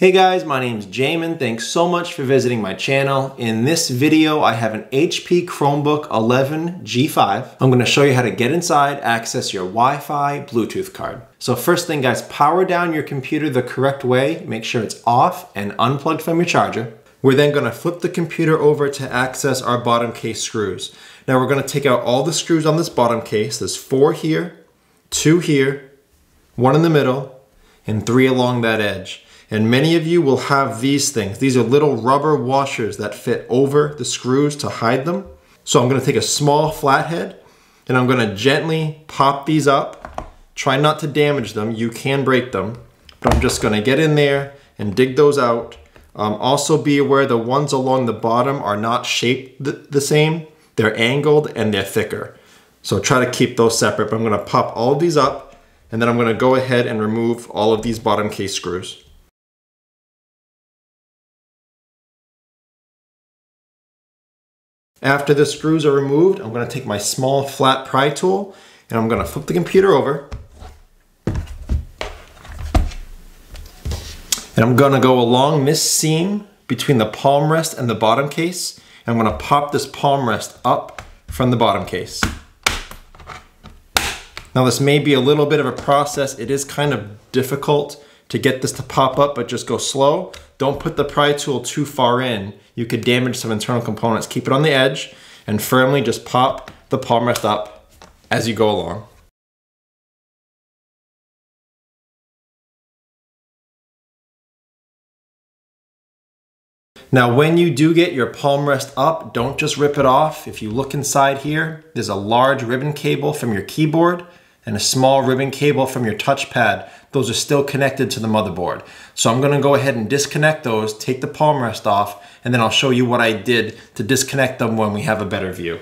Hey guys, my name is Jamin. Thanks so much for visiting my channel. In this video, I have an HP Chromebook 11 G5. I'm gonna show you how to get inside, access your Wi-Fi Bluetooth card. So first thing guys, power down your computer the correct way. Make sure it's off and unplugged from your charger. We're then gonna flip the computer over to access our bottom case screws. Now we're gonna take out all the screws on this bottom case. There's four here, two here, one in the middle, and three along that edge. And many of you will have these things. These are little rubber washers that fit over the screws to hide them. So I'm gonna take a small flathead and I'm gonna gently pop these up. Try not to damage them, you can break them. But I'm just gonna get in there and dig those out. Um, also be aware the ones along the bottom are not shaped the, the same. They're angled and they're thicker. So try to keep those separate, but I'm gonna pop all these up and then I'm gonna go ahead and remove all of these bottom case screws. After the screws are removed, I'm gonna take my small flat pry tool and I'm gonna flip the computer over. And I'm gonna go along this seam between the palm rest and the bottom case. And I'm gonna pop this palm rest up from the bottom case. Now this may be a little bit of a process. It is kind of difficult to get this to pop up, but just go slow. Don't put the pry tool too far in. You could damage some internal components. Keep it on the edge and firmly just pop the palm rest up as you go along. Now, when you do get your palm rest up, don't just rip it off. If you look inside here, there's a large ribbon cable from your keyboard and a small ribbon cable from your touchpad. Those are still connected to the motherboard. So I'm gonna go ahead and disconnect those, take the palm rest off, and then I'll show you what I did to disconnect them when we have a better view.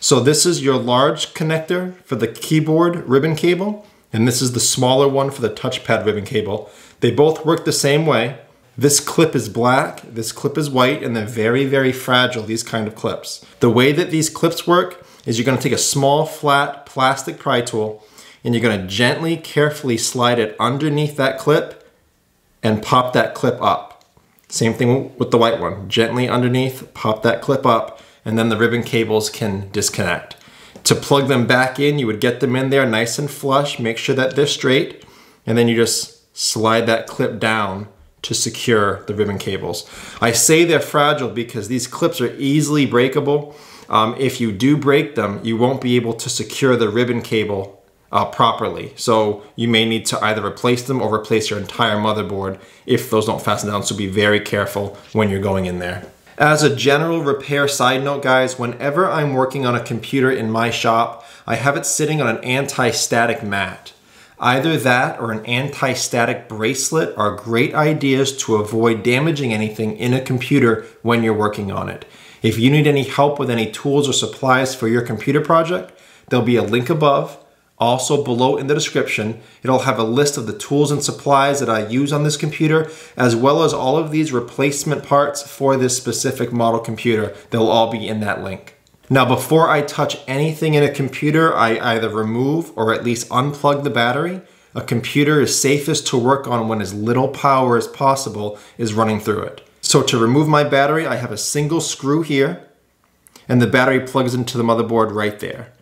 So this is your large connector for the keyboard ribbon cable, and this is the smaller one for the touchpad ribbon cable. They both work the same way. This clip is black, this clip is white, and they're very, very fragile, these kind of clips. The way that these clips work is you're gonna take a small, flat plastic pry tool, and you're gonna gently, carefully slide it underneath that clip and pop that clip up. Same thing with the white one. Gently underneath, pop that clip up, and then the ribbon cables can disconnect. To plug them back in, you would get them in there nice and flush, make sure that they're straight, and then you just slide that clip down to secure the ribbon cables. I say they're fragile because these clips are easily breakable. Um, if you do break them, you won't be able to secure the ribbon cable uh, properly. So you may need to either replace them or replace your entire motherboard if those don't fasten down. So be very careful when you're going in there. As a general repair side note, guys, whenever I'm working on a computer in my shop, I have it sitting on an anti-static mat. Either that or an anti-static bracelet are great ideas to avoid damaging anything in a computer when you're working on it. If you need any help with any tools or supplies for your computer project, there'll be a link above. Also below in the description, it'll have a list of the tools and supplies that I use on this computer, as well as all of these replacement parts for this specific model computer. They'll all be in that link. Now before I touch anything in a computer, I either remove or at least unplug the battery. A computer is safest to work on when as little power as possible is running through it. So to remove my battery, I have a single screw here and the battery plugs into the motherboard right there.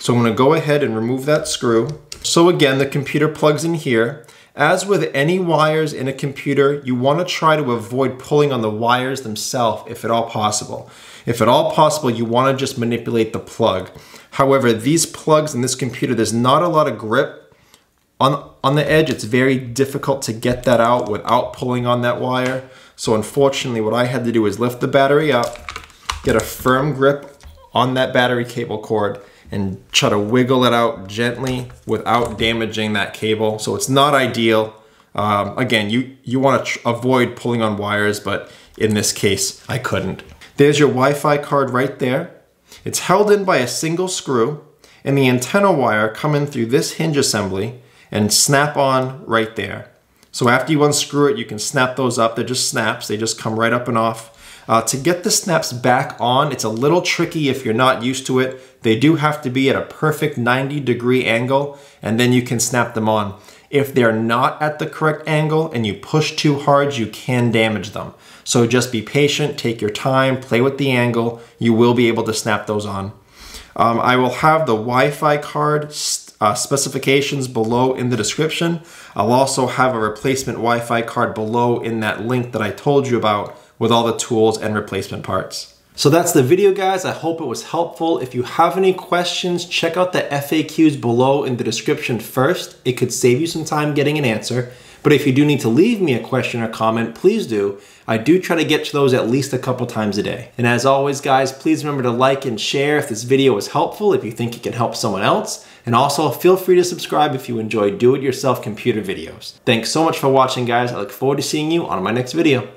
So I'm gonna go ahead and remove that screw. So again, the computer plugs in here. As with any wires in a computer, you wanna try to avoid pulling on the wires themselves if at all possible. If at all possible, you wanna just manipulate the plug. However, these plugs in this computer, there's not a lot of grip on, on the edge. It's very difficult to get that out without pulling on that wire. So unfortunately, what I had to do is lift the battery up, get a firm grip on that battery cable cord, and try to wiggle it out gently without damaging that cable. So it's not ideal. Um, again, you, you want to avoid pulling on wires, but in this case, I couldn't. There's your Wi-Fi card right there. It's held in by a single screw and the antenna wire come in through this hinge assembly and snap on right there. So after you unscrew it, you can snap those up. They're just snaps. They just come right up and off. Uh, to get the snaps back on, it's a little tricky if you're not used to it. They do have to be at a perfect 90 degree angle and then you can snap them on. If they're not at the correct angle and you push too hard, you can damage them. So just be patient, take your time, play with the angle. You will be able to snap those on. Um, I will have the Wi-Fi card uh, specifications below in the description. I'll also have a replacement Wi-Fi card below in that link that I told you about with all the tools and replacement parts. So that's the video guys. I hope it was helpful. If you have any questions, check out the FAQs below in the description first. It could save you some time getting an answer. But if you do need to leave me a question or comment, please do. I do try to get to those at least a couple times a day. And as always, guys, please remember to like and share if this video was helpful, if you think it can help someone else. And also feel free to subscribe if you enjoy do-it-yourself computer videos. Thanks so much for watching, guys. I look forward to seeing you on my next video.